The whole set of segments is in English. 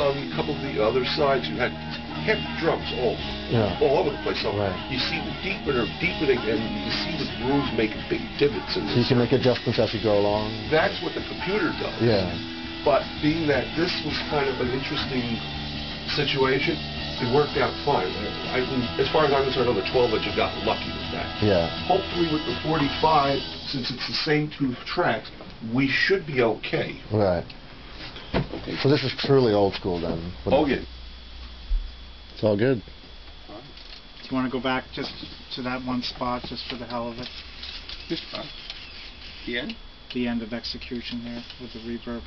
on a couple of the other sides, you had heavy drums all Yeah. all over the place. So Right. you see the deepener deepening, and you see the grooves making big divots in So you can make adjustments as you go along. That's what the computer does. Yeah. But being that this was kind of an interesting situation, it worked out fine. I, I, as far as I'm concerned, on the 12 inch, you got lucky with that. Yeah. Hopefully, with the 45, since it's the same two tracks, we should be okay. Right. Okay. So this is truly old school then. Oh yeah. It's all good. Do you want to go back just to that one spot, just for the hell of it? This part. The end? The end of execution there with the reverb.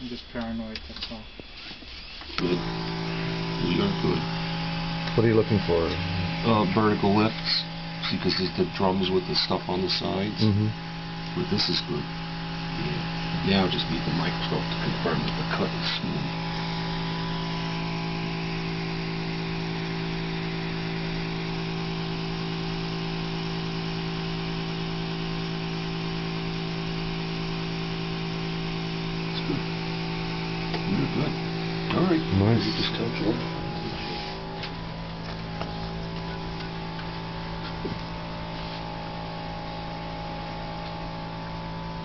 I'm just paranoid, that's all. Good. We are good. What are you looking for? Uh, vertical lifts, because it's the drums with the stuff on the sides. Mm-hmm. But this is good. Yeah. Now I just need the microscope to confirm that the cut is smooth. Good. We're good. All right. Nice. You just tell.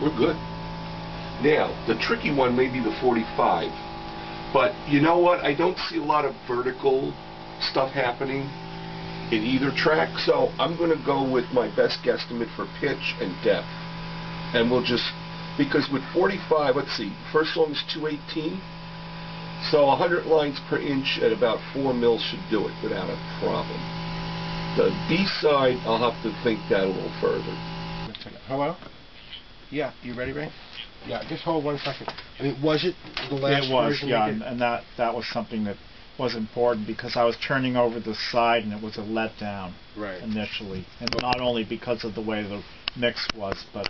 We're good. Now, the tricky one may be the 45. But you know what? I don't see a lot of vertical stuff happening in either track, so I'm going to go with my best guesstimate for pitch and depth. And we'll just, because with 45, let's see, first song is 218, so 100 lines per inch at about 4 mils should do it without a problem. The B side, I'll have to think that a little further. Hello? Yeah, you ready, Ray? Yeah, just hold one second. I mean, was it the last It was, version yeah, we and, did? and that, that was something that was important because I was turning over the side and it was a letdown Right. initially. And not only because of the way the mix was, but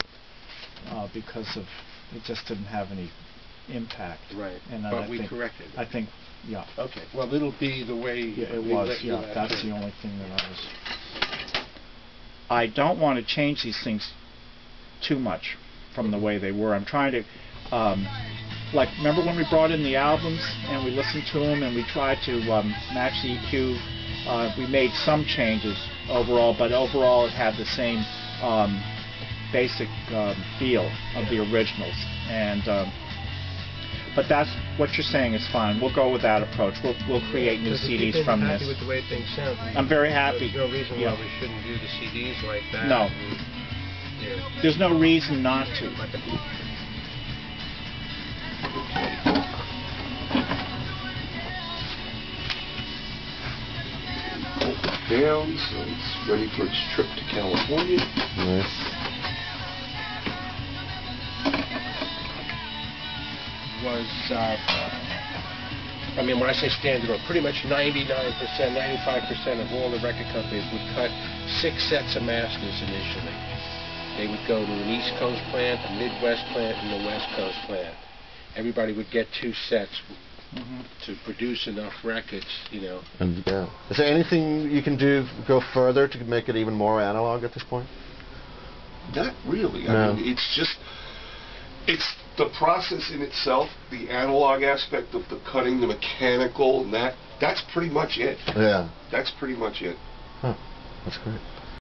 uh, because of, it just didn't have any impact. Right. And then But I we think- corrected it. I think, yeah, Okay, well, it'll be the way yeah, it we was, let you yeah, have that's the only thing that I was... I don't want to change these things too much from the way they were. I'm trying to, um, like, remember when we brought in the albums and we listened to them and we tried to um, match the EQ? Uh, we made some changes overall, but overall it had the same um, basic um, feel of the originals. And um, but that's what you're saying is fine. We'll go with that approach. We'll we'll create new CDs from this. with the way things sound. I'm very happy. There's no reason Yeah. why we shouldn't do the CDs like that. No. And, yeah. There's no reason not to. Hold down so it's ready for its trip to California. Nice. was, uh, I mean, when I say standard pretty much 99%, 95% of all the record companies would cut six sets of masters initially. They would go to an East Coast plant, a Midwest plant, and a West Coast plant. Everybody would get two sets Mhm. to produce enough records, you know. And yeah. Is there anything you can do go further to make it even more analog at this point? Not really. No. I mean, it's just it's the process in itself, the analog aspect of the cutting, the mechanical, and that that's pretty much it. Yeah. That's pretty much it. Huh. That's great.